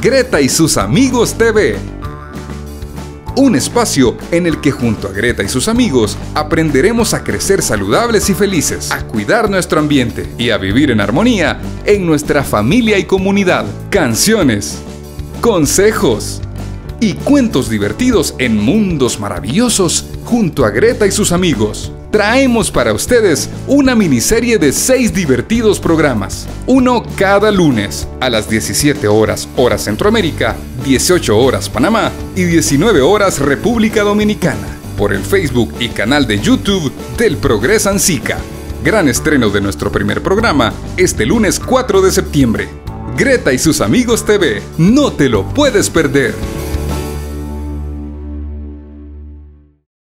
Greta y sus amigos TV. Un espacio en el que junto a Greta y sus amigos aprenderemos a crecer saludables y felices, a cuidar nuestro ambiente y a vivir en armonía en nuestra familia y comunidad. Canciones, consejos y cuentos divertidos en mundos maravillosos junto a Greta y sus amigos traemos para ustedes una miniserie de seis divertidos programas, uno cada lunes a las 17 horas hora Centroamérica, 18 horas Panamá y 19 horas República Dominicana, por el Facebook y canal de YouTube del Progreso Ansica. Gran estreno de nuestro primer programa este lunes 4 de septiembre. Greta y sus amigos TV, no te lo puedes perder.